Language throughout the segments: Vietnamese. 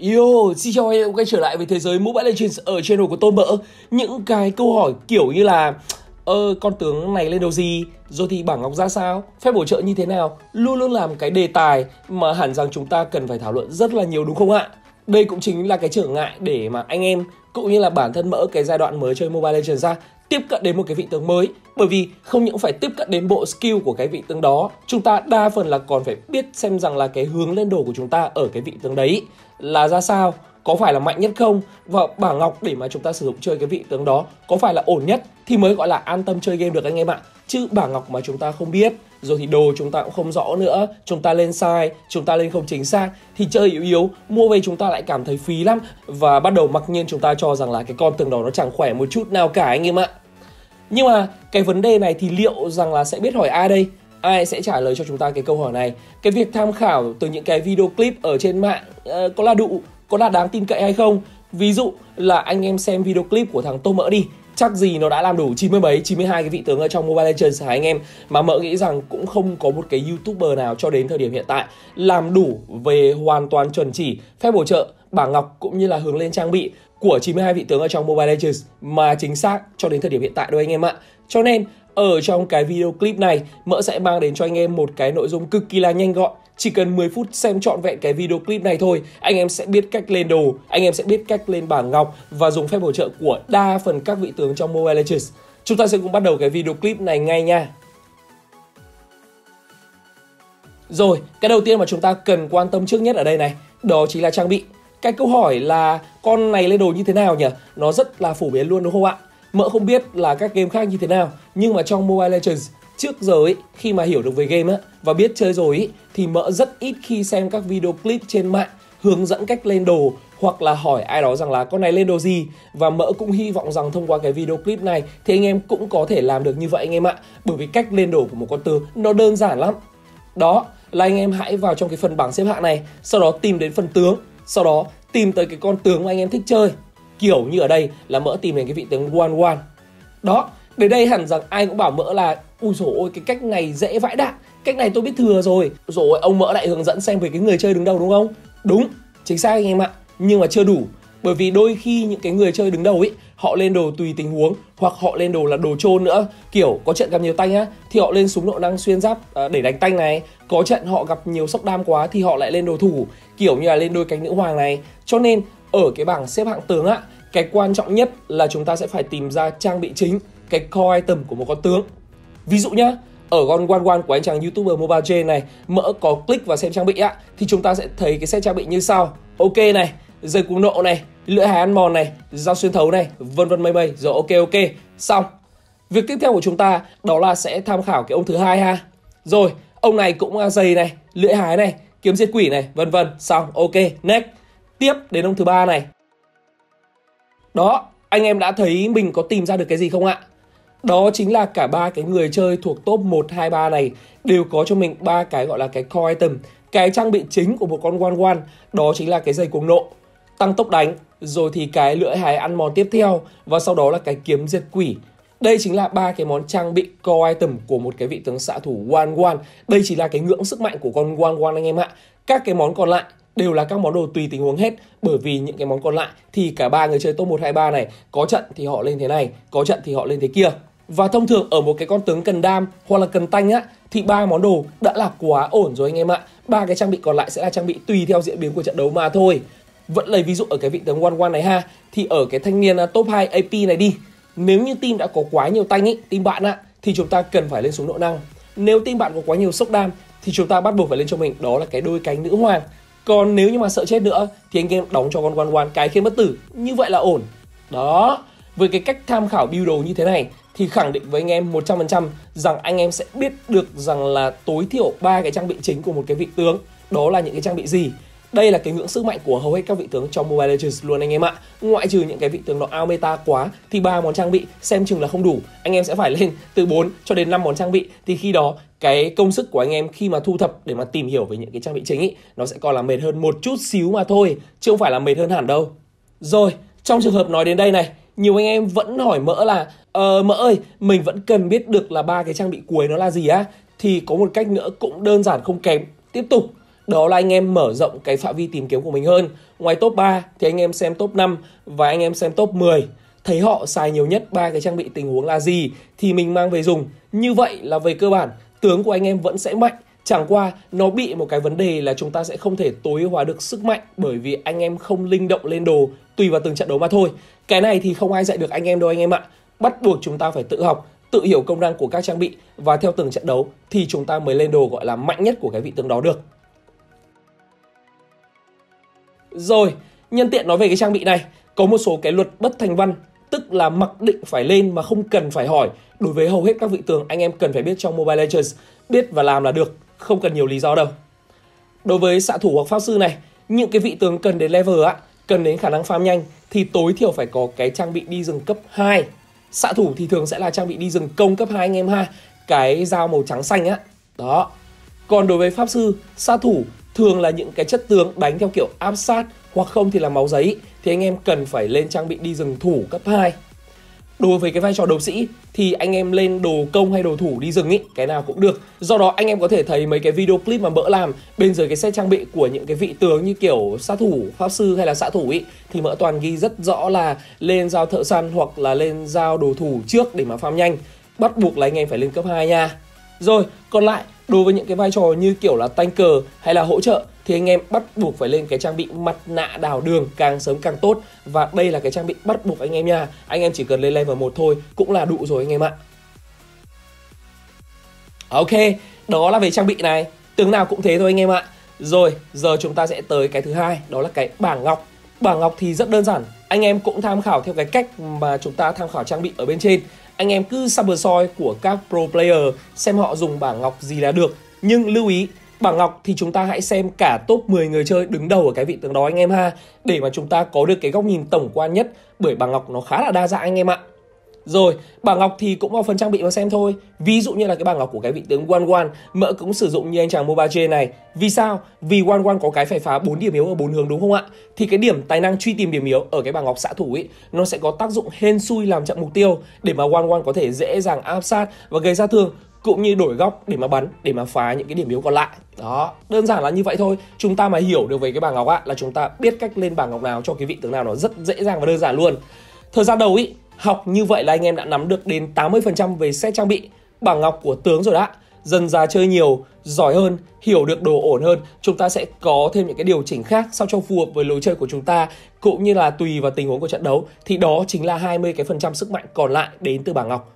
Yo, xin chào anh em quay trở lại với thế giới Mobile Legends ở channel của Tôn Mỡ Những cái câu hỏi kiểu như là Ờ, con tướng này lên đầu gì? Rồi thì bảng ngọc ra sao? Phép bổ trợ như thế nào? Luôn luôn làm cái đề tài mà hẳn rằng chúng ta cần phải thảo luận rất là nhiều đúng không ạ? Đây cũng chính là cái trở ngại để mà anh em cũng như là bản thân mỡ cái giai đoạn mới chơi Mobile Legends ra tiếp cận đến một cái vị tướng mới bởi vì không những phải tiếp cận đến bộ skill của cái vị tướng đó, chúng ta đa phần là còn phải biết xem rằng là cái hướng lên đồ của chúng ta ở cái vị tướng đấy. Là ra sao? Có phải là mạnh nhất không? Và bảng ngọc, để mà chúng ta sử dụng chơi cái vị tướng đó, có phải là ổn nhất thì mới gọi là an tâm chơi game được anh em ạ. Chứ bảng ngọc mà chúng ta không biết, rồi thì đồ chúng ta cũng không rõ nữa, chúng ta lên sai, chúng ta lên không chính xác, thì chơi yếu yếu, mua về chúng ta lại cảm thấy phí lắm. Và bắt đầu mặc nhiên chúng ta cho rằng là cái con tường đó nó chẳng khỏe một chút nào cả anh em ạ nhưng mà cái vấn đề này thì liệu rằng là sẽ biết hỏi ai đây? Ai sẽ trả lời cho chúng ta cái câu hỏi này? Cái việc tham khảo từ những cái video clip ở trên mạng uh, có là đủ có là đáng tin cậy hay không? Ví dụ là anh em xem video clip của thằng tô mỡ đi. Chắc gì nó đã làm đủ 97 92 cái vị tướng ở trong Mobile Legends hả anh em? Mà mỡ nghĩ rằng cũng không có một cái youtuber nào cho đến thời điểm hiện tại làm đủ về hoàn toàn chuẩn chỉ phép bổ trợ bảng ngọc cũng như là hướng lên trang bị của 92 vị tướng ở trong Mobile Legends mà chính xác cho đến thời điểm hiện tại đâu anh em ạ. Cho nên, ở trong cái video clip này, mỡ sẽ mang đến cho anh em một cái nội dung cực kỳ là nhanh gọn. Chỉ cần 10 phút xem trọn vẹn cái video clip này thôi, anh em sẽ biết cách lên đồ, anh em sẽ biết cách lên bảng ngọc và dùng phép bổ trợ của đa phần các vị tướng trong Mobile Legends. Chúng ta sẽ cùng bắt đầu cái video clip này ngay nha. Rồi, cái đầu tiên mà chúng ta cần quan tâm trước nhất ở đây này, đó chính là trang bị cái câu hỏi là con này lên đồ như thế nào nhỉ? Nó rất là phổ biến luôn, đúng không ạ? Mỡ không biết là các game khác như thế nào, nhưng mà trong Mobile Legends, trước giờ ấy, khi mà hiểu được về game á, và biết chơi rồi ấy, thì mỡ rất ít khi xem các video clip trên mạng hướng dẫn cách lên đồ hoặc là hỏi ai đó rằng là con này lên đồ gì? Và mỡ cũng hy vọng rằng thông qua cái video clip này thì anh em cũng có thể làm được như vậy anh em ạ. Bởi vì cách lên đồ của một con tướng nó đơn giản lắm. Đó là anh em hãy vào trong cái phần bảng xếp hạng này, sau đó tìm đến phần tướng sau đó, tìm tới cái con tướng mà anh em thích chơi. Kiểu như ở đây là mỡ tìm đến cái vị tướng one one đó, đến đây hẳn rằng ai cũng bảo mỡ là, ui dồi ôi, cái cách này dễ vãi đạn. Cách này tôi biết thừa rồi. Rồi ông mỡ lại hướng dẫn xem về cái người chơi đứng đầu đúng không? Đúng, chính xác anh em ạ. Nhưng mà chưa đủ bởi vì đôi khi những cái người chơi đứng đầu ấy họ lên đồ tùy tình huống hoặc họ lên đồ là đồ trôn nữa. Kiểu có trận gặp nhiều tanh á thì họ lên súng độ năng xuyên giáp à, để đánh tanh này. Có trận họ gặp nhiều sốc đam quá thì họ lại lên đồ thủ kiểu như là lên đôi cánh nữ hoàng này. Cho nên ở cái bảng xếp hạng tướng á cái quan trọng nhất là chúng ta sẽ phải tìm ra trang bị chính cái core item của một con tướng. Ví dụ nhá ở con quan quan của anh chàng youtuber mobile J này mỡ có click vào xem trang bị á thì chúng ta sẽ thấy cái set trang bị như sau. Ok này dây cuống nộ này lưỡi hái ăn mòn này dao xuyên thấu này vân vân mây mây. Rồi ok ok xong. Việc tiếp theo của chúng ta đó là sẽ tham khảo cái ông thứ hai ha. Rồi ông này cũng à, dày này lưỡi hái này kiếm diệt quỷ này vân vân. Xong ok next. Tiếp đến ông thứ ba này. Đó anh em đã thấy mình có tìm ra được cái gì không ạ? Đó chính là cả ba cái người chơi thuộc top 1, 2, 3 này đều có cho mình ba cái gọi là cái core item cái trang bị chính của một con one one đó chính là cái dây cuồng nộ tăng tốc đánh rồi thì cái lưỡi hái ăn mòn tiếp theo và sau đó là cái kiếm diệt quỷ đây chính là ba cái món trang bị core item của một cái vị tướng xạ thủ Wan Wan. đây chỉ là cái ngưỡng sức mạnh của con Wan Wan anh em ạ các cái món còn lại đều là các món đồ tùy tình huống hết bởi vì những cái món còn lại thì cả ba người chơi top 123 này có trận thì họ lên thế này, có trận thì họ lên thế kia. Và thông thường ở một cái con tướng cần đam hoặc là cần tanh á thì ba món đồ đã là quá ổn rồi anh em ạ. Ba cái trang bị còn lại sẽ là trang bị tùy theo diễn biến của trận đấu mà thôi. Vẫn lấy ví dụ ở cái vị tướng One One này ha thì ở cái thanh niên à, top 2 AP này đi. Nếu như team đã có quá nhiều tanh ý, team bạn ạ thì chúng ta cần phải lên xuống độ năng. Nếu team bạn có quá nhiều sốc đam thì chúng ta bắt buộc phải lên cho mình đó là cái đôi cánh nữ hoàng còn nếu như mà sợ chết nữa thì anh em đóng cho con one one cái khiến bất tử như vậy là ổn đó với cái cách tham khảo build đồ như thế này thì khẳng định với anh em 100% rằng anh em sẽ biết được rằng là tối thiểu ba cái trang bị chính của một cái vị tướng đó là những cái trang bị gì đây là cái ngưỡng sức mạnh của hầu hết các vị tướng trong Mobile Legends luôn anh em ạ. Ngoại trừ những cái vị tướng nó ao meta quá thì ba món trang bị xem chừng là không đủ. Anh em sẽ phải lên từ 4 cho đến 5 món trang bị thì khi đó cái công sức của anh em khi mà thu thập để mà tìm hiểu về những cái trang bị chính ý nó sẽ còn là mệt hơn một chút xíu mà thôi, chứ không phải là mệt hơn hẳn đâu. Rồi, trong trường hợp nói đến đây này, nhiều anh em vẫn hỏi mỡ là ờ mỡ ơi, mình vẫn cần biết được là ba cái trang bị cuối nó là gì á thì có một cách nữa cũng đơn giản không kém. Tiếp tục đó là anh em mở rộng cái phạm vi tìm kiếm của mình hơn. Ngoài top 3 thì anh em xem top 5 và anh em xem top 10. Thấy họ xài nhiều nhất ba cái trang bị tình huống là gì thì mình mang về dùng. Như vậy là về cơ bản tướng của anh em vẫn sẽ mạnh Chẳng qua nó bị một cái vấn đề là chúng ta sẽ không thể tối hóa được sức mạnh bởi vì anh em không linh động lên đồ tùy vào từng trận đấu mà thôi. Cái này thì không ai dạy được anh em đâu anh em ạ. Bắt buộc chúng ta phải tự học, tự hiểu công năng của các trang bị và theo từng trận đấu thì chúng ta mới lên đồ gọi là mạnh nhất của cái vị tướng đó được. Rồi, nhân tiện nói về cái trang bị này, có một số cái luật bất thành văn tức là mặc định phải lên mà không cần phải hỏi. Đối với hầu hết các vị tướng anh em cần phải biết trong Mobile Legends, biết và làm là được không cần nhiều lý do đâu. Đối với xạ thủ hoặc pháp sư này, những cái vị tướng cần đến level á, cần đến khả năng farm nhanh thì tối thiểu phải có cái trang bị đi rừng cấp 2. Xạ thủ thì thường sẽ là trang bị đi rừng công cấp 2 anh em ha, cái dao màu trắng xanh á. Đó. Còn đối với pháp sư, xạ thủ thường là những cái chất tướng đánh theo kiểu áp sát hoặc không thì là máu giấy, thì anh em cần phải lên trang bị đi rừng thủ cấp 2 đối với cái vai trò đấu sĩ thì anh em lên đồ công hay đồ thủ đi rừng ý, cái nào cũng được. Do đó anh em có thể thấy mấy cái video clip mà mỡ làm bên dưới cái set trang bị của những cái vị tướng như kiểu sát thủ, pháp sư hay là xạ thủ ý, thì mỡ toàn ghi rất rõ là lên giao thợ săn hoặc là lên giao đồ thủ trước để mà farm nhanh. Bắt buộc là anh em phải lên cấp 2 nha rồi còn lại đối với những cái vai trò như kiểu là tanker hay là hỗ trợ thì anh em bắt buộc phải lên cái trang bị mặt nạ đào đường càng sớm càng tốt. Và đây là cái trang bị bắt buộc anh em nha. Anh em chỉ cần lên level 1 thôi cũng là đủ rồi anh em ạ. Ok, đó là về trang bị này. Tướng nào cũng thế thôi anh em ạ. Rồi, giờ chúng ta sẽ tới cái thứ hai Đó là cái bảng ngọc. Bảng ngọc thì rất đơn giản. Anh em cũng tham khảo theo cái cách mà chúng ta tham khảo trang bị ở bên trên. Anh em cứ sub soi của các pro player Xem họ dùng bảng ngọc gì là được. Nhưng lưu ý, Bảng Ngọc thì chúng ta hãy xem cả top 10 người chơi đứng đầu ở cái vị tướng đó anh em ha, Để mà chúng ta có được cái góc nhìn tổng quan nhất Bởi bảng Ngọc nó khá là đa dạng anh em ạ rồi, bảng ngọc thì cũng vào phần trang bị mà xem thôi. Ví dụ như là cái bảng ngọc của cái vị tướng Wan Wan, Mỡ cũng sử dụng như anh chàng Mobile J này. Vì sao? Vì Wan Wan có cái phải phá 4 điểm yếu ở bốn hướng đúng không ạ? Thì cái điểm tài năng truy tìm điểm yếu ở cái bảng ngọc xạ thủ ấy Nó sẽ có tác dụng hên xui làm chậm mục tiêu Để mà Wan Wan có thể dễ dàng áp sát và gây ra thương cũng như đổi góc để mà bắn để mà phá những cái điểm yếu còn lại. Đó đơn giản là như vậy thôi. Chúng ta mà hiểu được về cái bảng ngọc ạ, là chúng ta biết cách lên bảng ngọc nào cho cái vị tướng nào nó rất dễ dàng và đơn giản luôn. Thời gian đầu ý học như vậy là anh em đã nắm được đến 80% về set trang bị bảng ngọc của tướng rồi đã dần ra chơi nhiều giỏi hơn hiểu được đồ ổn hơn chúng ta sẽ có thêm những cái điều chỉnh khác sao cho phù hợp với lối chơi của chúng ta cũng như là tùy vào tình huống của trận đấu thì đó chính là 20 cái phần trăm sức mạnh còn lại đến từ bảng ngọc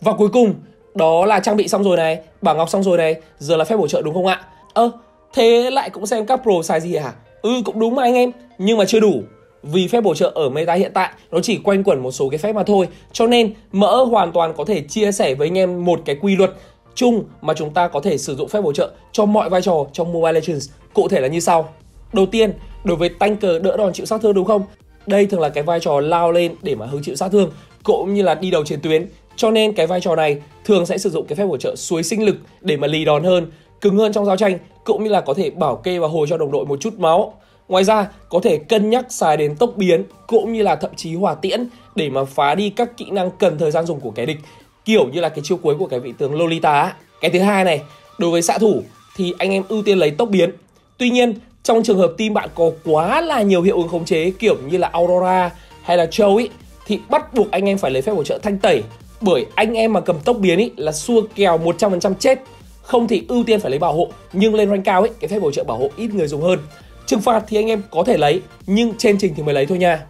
và cuối cùng đó là trang bị xong rồi này, bảng ngọc xong rồi này, giờ là phép bổ trợ đúng không ạ? Ơ, thế lại cũng xem các pro sai gì hả? Ừ cũng đúng mà anh em, nhưng mà chưa đủ. Vì phép bổ trợ ở meta hiện tại nó chỉ quanh quẩn một số cái phép mà thôi Cho nên mỡ hoàn toàn có thể chia sẻ với anh em một cái quy luật chung mà chúng ta có thể sử dụng phép bổ trợ cho mọi vai trò trong Mobile Legends Cụ thể là như sau Đầu tiên, đối với tanker đỡ đòn chịu sát thương đúng không? Đây thường là cái vai trò lao lên để mà hứng chịu sát thương Cũng như là đi đầu chiến tuyến cho nên cái vai trò này thường sẽ sử dụng cái phép bổ trợ suối sinh lực để mà lì đòn hơn, cứng hơn trong giao tranh cũng như là có thể bảo kê và hồi cho đồng đội một chút máu. Ngoài ra, có thể cân nhắc xài đến tốc biến cũng như là thậm chí hỏa tiễn để mà phá đi các kỹ năng cần thời gian dùng của kẻ địch, kiểu như là cái chiêu cuối của cái vị tướng Lolita. Cái thứ hai này, đối với xạ thủ thì anh em ưu tiên lấy tốc biến. Tuy nhiên, trong trường hợp team bạn có quá là nhiều hiệu ứng khống chế kiểu như là Aurora hay là Châu ý, thì bắt buộc anh em phải lấy phép bổ trợ thanh tẩy bởi anh em mà cầm tốc biến ý là xua kèo 100% chết Không thì ưu tiên phải lấy bảo hộ Nhưng lên rank cao ấy cái phép bổ trợ bảo hộ ít người dùng hơn Trừng phạt thì anh em có thể lấy Nhưng trên trình thì mới lấy thôi nha.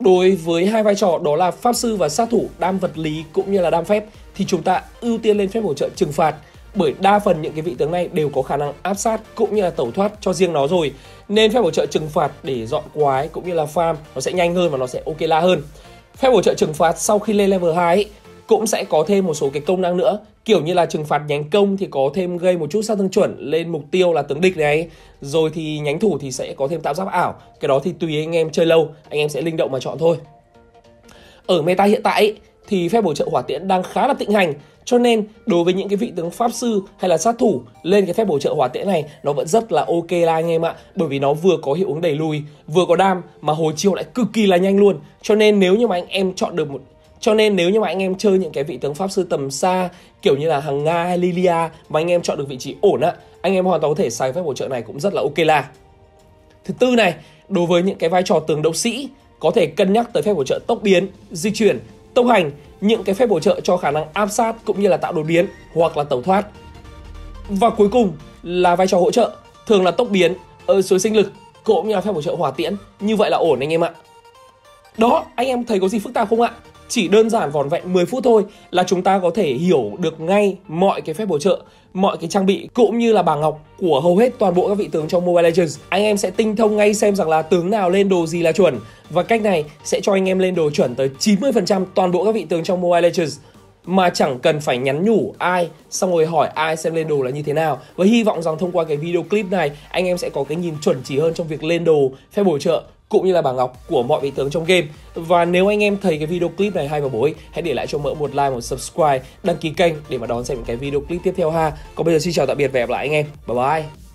Đối với hai vai trò đó là pháp sư và sát thủ đam vật lý cũng như là đam phép thì chúng ta ưu tiên lên phép hỗ trợ trừng phạt bởi đa phần những cái vị tướng này đều có khả năng áp sát cũng như là tẩu thoát cho riêng nó rồi. Nên phép bổ trợ trừng phạt để dọn quái cũng như là farm nó sẽ nhanh hơn và nó sẽ ok la hơn. Phép bổ trợ trừng phạt sau khi lên level 2 ấy, cũng sẽ có thêm một số cái công năng nữa. Kiểu như là trừng phạt nhánh công thì có thêm gây một chút sát thương chuẩn lên mục tiêu là tướng địch này. Rồi thì nhánh thủ thì sẽ có thêm tạo giáp ảo. Cái đó thì tùy anh em chơi lâu anh em sẽ linh động mà chọn thôi. Ở meta hiện tại ấy, thì phép bổ trợ hỏa tiễn đang khá là tịnh hành. Cho nên đối với những cái vị tướng pháp sư hay là sát thủ lên cái phép bổ trợ hỏa tiễn này nó vẫn rất là ok là anh em ạ. Bởi vì nó vừa có hiệu ứng đẩy lùi vừa có đam mà hồi chiêu lại cực kỳ là nhanh luôn. Cho nên nếu như mà anh em chọn được một cho nên nếu như mà anh em chơi những cái vị tướng pháp sư tầm xa kiểu như là hàng Nga hay Lilia mà anh em chọn được vị trí ổn á anh em hoàn toàn có thể xài phép bổ trợ này cũng rất là ok là. Thứ tư này, đối với những cái vai trò tường đấu sĩ có thể cân nhắc tới phép bổ trợ tốc biến, di chuyển, tốc hành, những cái phép bổ trợ cho khả năng áp sát cũng như là tạo đột biến hoặc là tẩu thoát. Và cuối cùng là vai trò hỗ trợ, thường là tốc biến, ở suối sinh lực cũng như là phép bổ trợ hỏa tiễn. Như vậy là ổn anh em ạ. Đó, anh em thấy có gì phức tạp không ạ? Chỉ đơn giản vỏn vẹn 10 phút thôi là chúng ta có thể hiểu được ngay mọi cái phép bổ trợ, mọi cái trang bị cũng như là bảng ngọc của hầu hết toàn bộ các vị tướng trong Mobile Legends. Anh em sẽ tinh thông ngay xem rằng là tướng nào lên đồ gì là chuẩn. Và cách này sẽ cho anh em lên đồ chuẩn tới 90% toàn bộ các vị tướng trong Mobile Legends. Mà chẳng cần phải nhắn nhủ ai xong rồi hỏi ai xem lên đồ là như thế nào. Và hy vọng rằng thông qua cái video clip này anh em sẽ có cái nhìn chuẩn chỉ hơn trong việc lên đồ phép bổ trợ cũng như là bảng ngọc của mọi vị tướng trong game. Và nếu anh em thấy cái video clip này hay và bổ ích, hãy để lại cho mỡ một like, một subscribe, đăng ký kênh để mà đón xem những cái video clip tiếp theo ha. Còn bây giờ xin chào tạm biệt và hẹn gặp lại anh em. Bye bye.